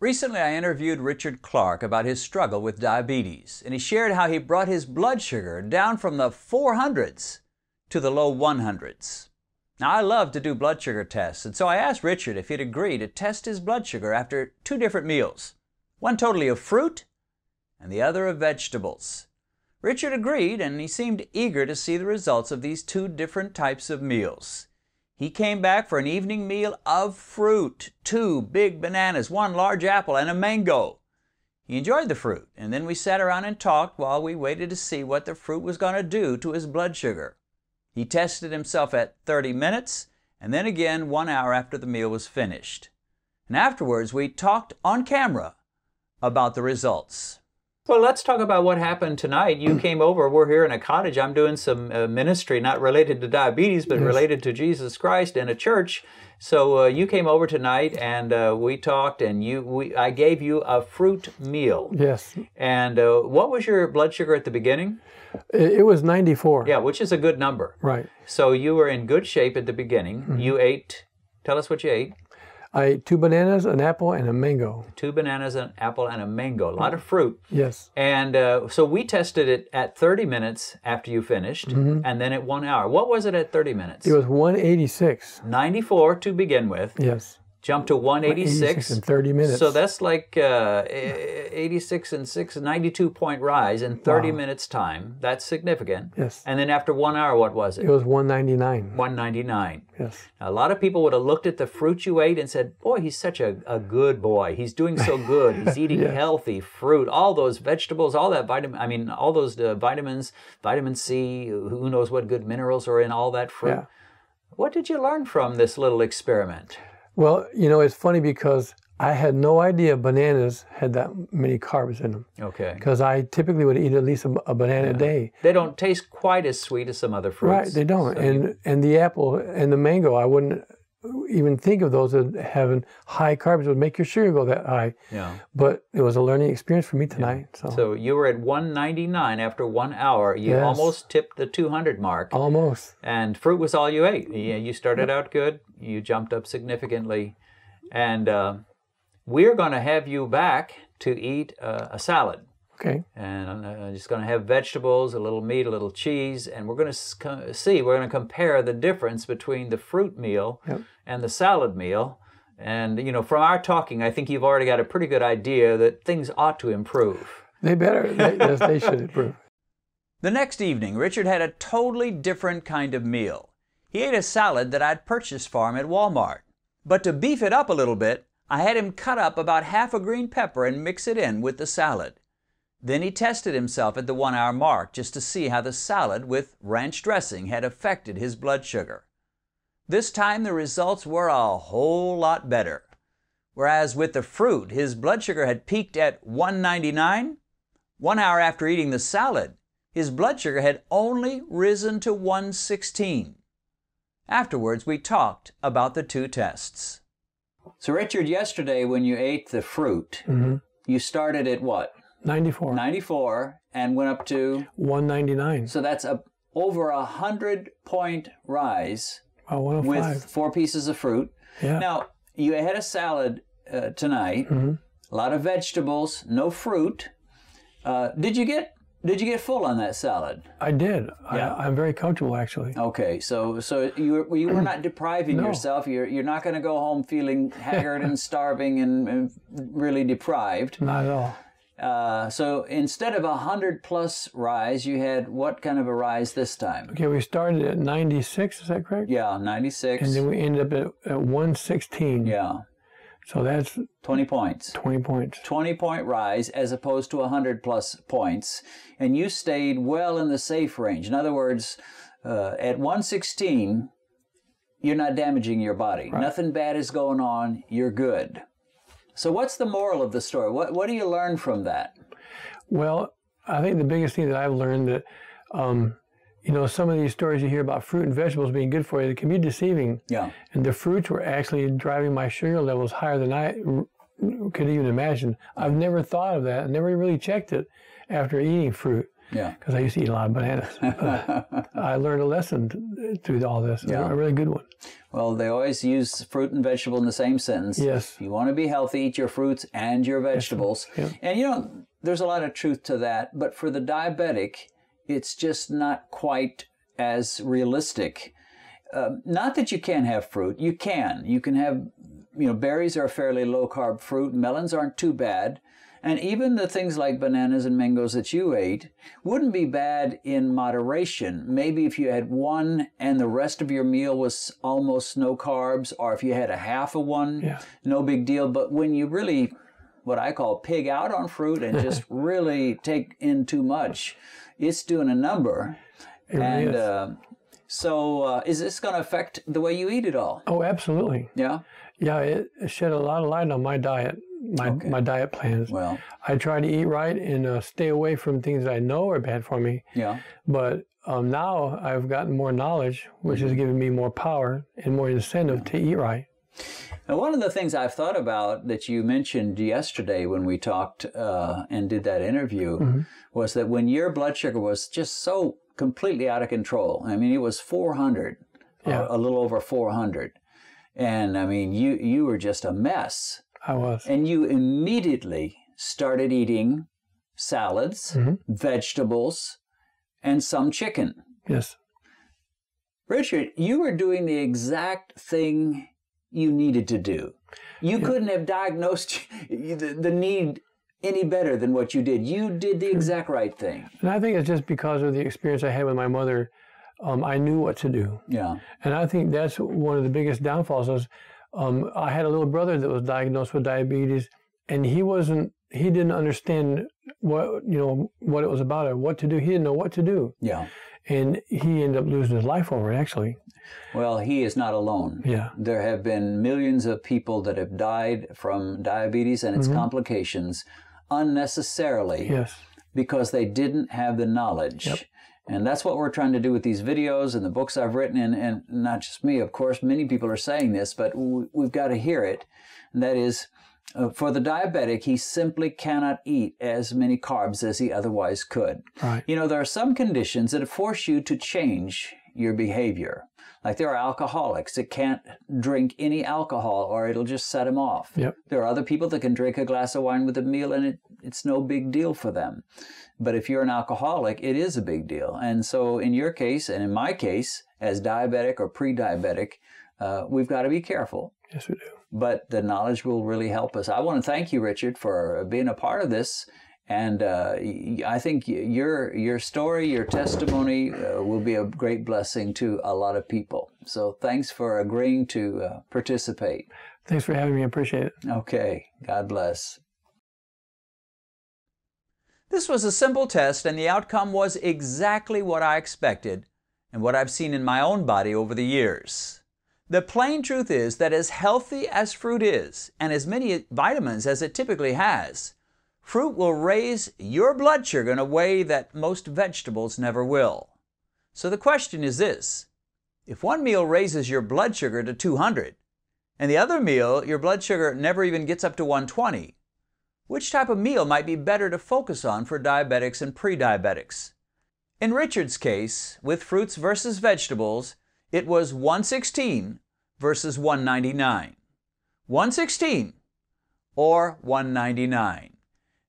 Recently, I interviewed Richard Clark about his struggle with diabetes, and he shared how he brought his blood sugar down from the 400s to the low 100s. Now, I love to do blood sugar tests, and so I asked Richard if he'd agree to test his blood sugar after two different meals one totally of fruit and the other of vegetables. Richard agreed, and he seemed eager to see the results of these two different types of meals. He came back for an evening meal of fruit, two big bananas, one large apple, and a mango. He enjoyed the fruit, and then we sat around and talked while we waited to see what the fruit was going to do to his blood sugar. He tested himself at 30 minutes, and then again one hour after the meal was finished. And afterwards, we talked on camera about the results. Well, let's talk about what happened tonight. You came over. We're here in a cottage. I'm doing some uh, ministry, not related to diabetes, but yes. related to Jesus Christ in a church. So uh, you came over tonight, and uh, we talked, and you, we, I gave you a fruit meal. Yes. And uh, what was your blood sugar at the beginning? It, was 94. Yeah, which is a good number. Right. So you were in good shape at the beginning. Mm-hmm. You ate. Tell us what you ate. I ate two bananas, an apple, and a mango. Two bananas, an apple, and a mango. A lot of fruit. Yes. And uh, so we tested it at 30 minutes after you finished, mm-hmm. and then at one hour. What was it at 30 minutes? It was 186. 94 to begin with. Yes jumped to 186 in 30 minutes. So that's like uh, 86 and 6, 92 point rise in 30 wow. minutes time. That's significant. Yes. And then after one hour, what was it? It was 199. 199. Yes. Now, a lot of people would have looked at the fruit you ate and said, boy, he's such a, a good boy. He's doing so good. He's eating yes. healthy fruit, all those vegetables, all that vitamin, I mean, all those uh, vitamins, vitamin C, who knows what good minerals are in all that fruit. Yeah. What did you learn from this little experiment? Well, you know, it's funny because I had no idea bananas had that many carbs in them. Okay. Because I typically would eat at least a, a banana yeah. a day. They don't taste quite as sweet as some other fruits. Right, they don't. So and you... and the apple and the mango, I wouldn't even think of those as having high carbs. It would make your sugar go that high. Yeah. But it was a learning experience for me tonight. Yeah. So. so you were at 199 after one hour. You yes. almost tipped the 200 mark. Almost. And fruit was all you ate. Yeah, You started out good. You jumped up significantly. And uh, we're going to have you back to eat uh, a salad. Okay. And I'm uh, just going to have vegetables, a little meat, a little cheese, and we're going to see, we're going to compare the difference between the fruit meal yep. and the salad meal. And, you know, from our talking, I think you've already got a pretty good idea that things ought to improve. They better. They, yes, they should improve. The next evening, Richard had a totally different kind of meal. He ate a salad that I'd purchased for him at Walmart. But to beef it up a little bit, I had him cut up about half a green pepper and mix it in with the salad. Then he tested himself at the one hour mark just to see how the salad with ranch dressing had affected his blood sugar. This time the results were a whole lot better. Whereas with the fruit, his blood sugar had peaked at 199, one hour after eating the salad, his blood sugar had only risen to 116. Afterwards, we talked about the two tests. So, Richard, yesterday when you ate the fruit, mm-hmm. you started at what? 94. 94 and went up to 199. So that's a over a hundred point rise oh with four pieces of fruit. Yeah. Now you had a salad uh, tonight, mm-hmm. a lot of vegetables, no fruit. Uh, did you get did you get full on that salad? I did. Yeah. I, am very comfortable actually. Okay, so so you you were not depriving no. yourself. You're you're not going to go home feeling haggard and starving and, and really deprived. Not at all. Uh, so instead of a hundred plus rise, you had what kind of a rise this time? Okay, we started at 96. Is that correct? Yeah, 96. And then we ended up at, at 116. Yeah. So that's 20 points. 20 points. 20 point rise as opposed to a 100 plus points. And you stayed well in the safe range. In other words, uh, at 116, you're not damaging your body. Right. Nothing bad is going on. You're good. So, what's the moral of the story? What, what do you learn from that? Well, I think the biggest thing that I've learned that, um, you know, some of these stories you hear about fruit and vegetables being good for you, they can be deceiving. Yeah. And the fruits were actually driving my sugar levels higher than I could even imagine. I've never thought of that. I never really checked it after eating fruit. Yeah. because I used to eat a lot of bananas. Uh, I learned a lesson through all this, Yeah. a really good one. Well, they always use fruit and vegetable in the same sentence. Yes. If you want to be healthy, eat your fruits and your vegetables. Yeah. And you know, there's a lot of truth to that. But for the diabetic, it's just not quite as realistic. Um, not that you can't have fruit. You can. You can have, you know, berries are a fairly low carb fruit. Melons aren't too bad. And even the things like bananas and mangoes that you ate wouldn't be bad in moderation. Maybe if you had one and the rest of your meal was almost no carbs, or if you had a half of one, Yeah. no big deal. But when you really, what I call pig out on fruit and just really take in too much, it's doing a number. It really and is. uh, so, uh, is this going to affect the way you eat it all? oh, absolutely. Yeah. Yeah, it shed a lot of light on my diet, my Okay. my diet plans. Well, I try to eat right and uh, stay away from things that I know are bad for me. yeah. But um, now I've gotten more knowledge, which Mm-hmm. has given me more power and more incentive to eat right. Now, one of the things I've thought about that you mentioned yesterday when we talked uh, and did that interview Mhm. was that when your blood sugar was just so completely out of control, I mean, it was 400, Yeah. a, a little over 400. And I mean, you, you were just a mess. I was. And you immediately started eating salads, Mhm. vegetables, and some chicken. Yes. Richard, you were doing the exact thing you needed to do. You couldn't have diagnosed the, the need any better than what you did. You did the exact right thing. And I think it's just because of the experience I had with my mother. Um, I knew what to do. Yeah. And I think that's one of the biggest downfalls is um, I had a little brother that was diagnosed with diabetes and he wasn't, he didn't understand what, you know, what it was about or what to do. He didn't know what to do. Yeah. And he ended up losing his life over it, actually. Well, he is not alone. Yeah. There have been millions of people that have died from diabetes and its complications unnecessarily Yes. because they didn't have the knowledge. Yep. And that's what we're trying to do with these videos and the books I've written, and, and not just me, of course, many people are saying this, but we've got to hear it. And that is, uh, for the diabetic, he simply cannot eat as many carbs as he otherwise could. Right. You know, there are some conditions that force you to change your behavior. Like there are alcoholics that can't drink any alcohol or it'll just set them off. Yep. There are other people that can drink a glass of wine with a meal and it, it's no big deal for them. But if you're an alcoholic, it is a big deal. And so in your case, and in my case, as diabetic or pre-diabetic, uh, we've got to be careful. Yes, we do. But the knowledge will really help us. I want to thank you, Richard, for being a part of this. And uh, I think your your story, your testimony, uh, will be a great blessing to a lot of people. So thanks for agreeing to uh, participate. Thanks for having me. I appreciate it. Okay, God bless. This was a simple test, and the outcome was exactly what I expected and what I've seen in my own body over the years. The plain truth is that as healthy as fruit is, and as many vitamins as it typically has, fruit will raise your blood sugar in a way that most vegetables never will. So the question is this if one meal raises your blood sugar to 200, and the other meal your blood sugar never even gets up to 120, which type of meal might be better to focus on for diabetics and pre-diabetics? In Richard's case, with fruits versus vegetables, it was 116 versus 199. 116 or 199.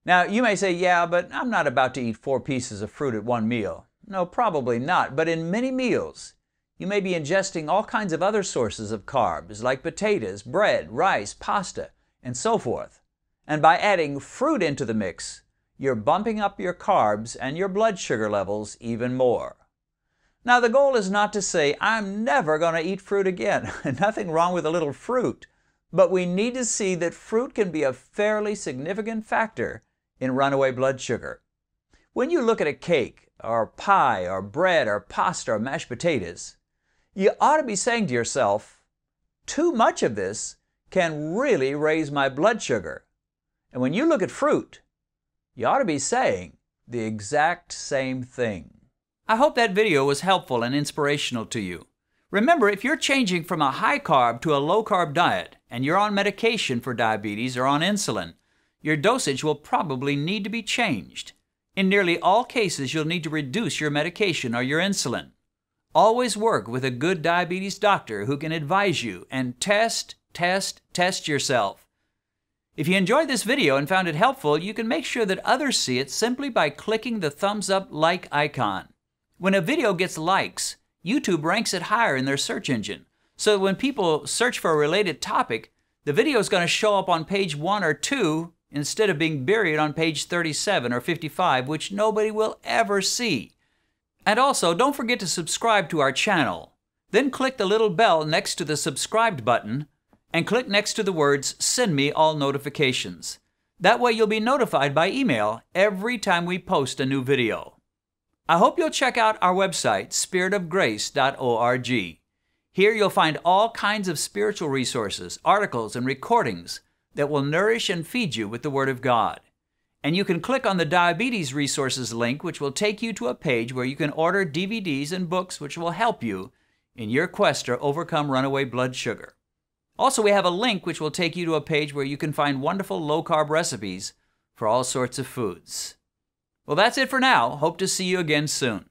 Now, you may say, yeah, but I'm not about to eat four pieces of fruit at one meal. No, probably not. But in many meals, you may be ingesting all kinds of other sources of carbs, like potatoes, bread, rice, pasta, and so forth. And by adding fruit into the mix, you're bumping up your carbs and your blood sugar levels even more. Now, the goal is not to say, I'm never going to eat fruit again. Nothing wrong with a little fruit. But we need to see that fruit can be a fairly significant factor in runaway blood sugar. When you look at a cake, or pie, or bread, or pasta, or mashed potatoes, you ought to be saying to yourself, too much of this can really raise my blood sugar. And when you look at fruit, you ought to be saying the exact same thing. I hope that video was helpful and inspirational to you. Remember, if you're changing from a high carb to a low carb diet and you're on medication for diabetes or on insulin, your dosage will probably need to be changed. In nearly all cases, you'll need to reduce your medication or your insulin. Always work with a good diabetes doctor who can advise you and test, test, test yourself. If you enjoyed this video and found it helpful, you can make sure that others see it simply by clicking the thumbs up like icon. When a video gets likes, YouTube ranks it higher in their search engine. So when people search for a related topic, the video is going to show up on page 1 or 2 instead of being buried on page 37 or 55, which nobody will ever see. And also, don't forget to subscribe to our channel. Then click the little bell next to the subscribed button and click next to the words Send me all notifications. That way you'll be notified by email every time we post a new video. I hope you'll check out our website, spiritofgrace.org. Here you'll find all kinds of spiritual resources, articles, and recordings that will nourish and feed you with the Word of God. And you can click on the Diabetes Resources link, which will take you to a page where you can order DVDs and books which will help you in your quest to overcome runaway blood sugar. Also, we have a link which will take you to a page where you can find wonderful low carb recipes for all sorts of foods. Well, that's it for now. Hope to see you again soon.